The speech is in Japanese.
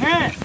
うん。